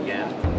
again.